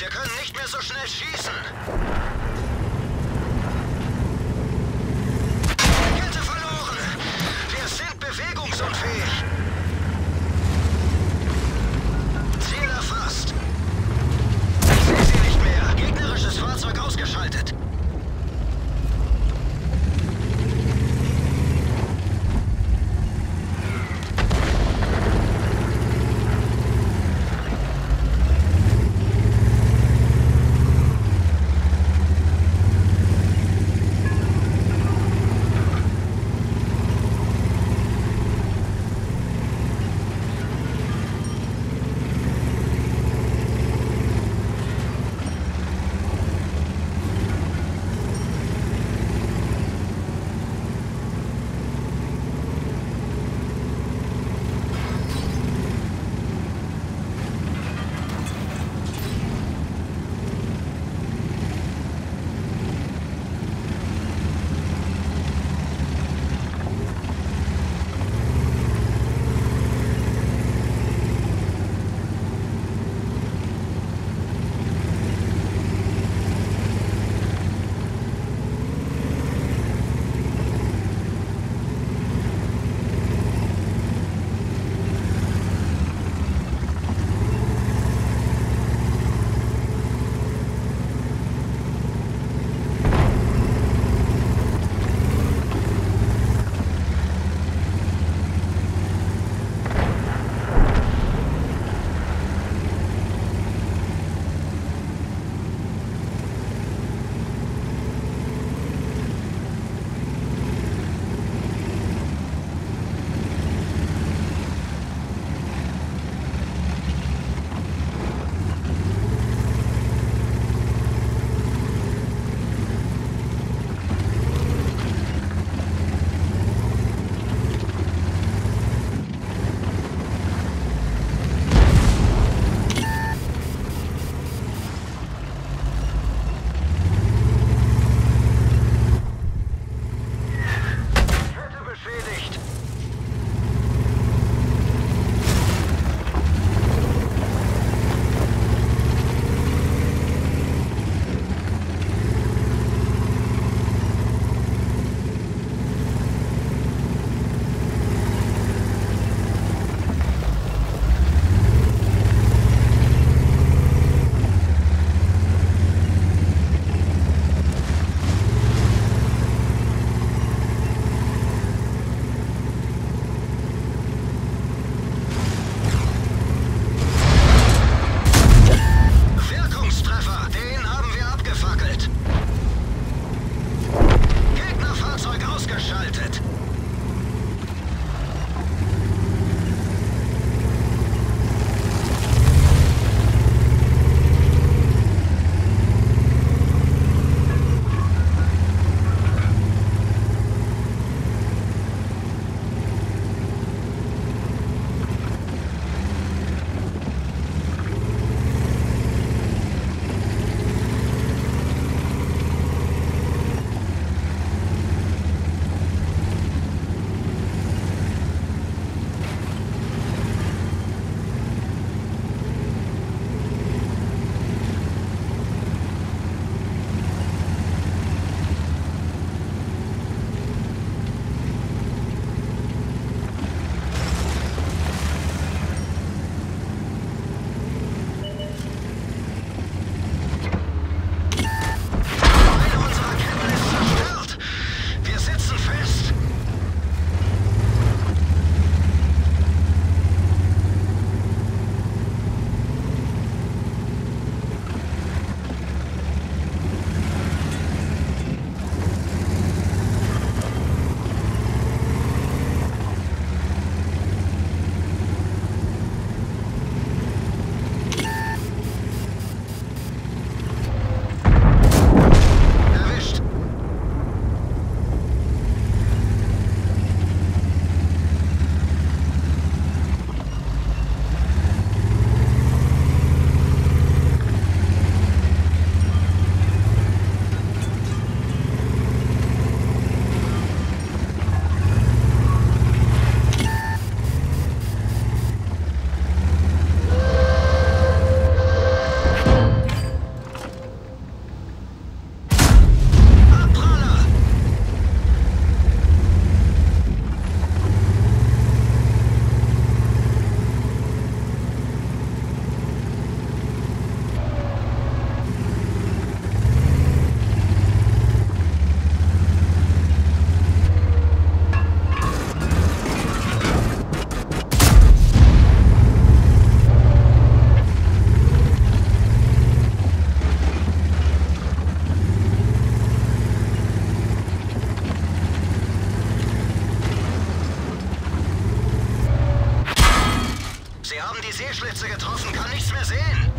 Wir können nicht mehr so schnell schießen. Wir haben die Seeschlitze getroffen, kann nichts mehr sehen.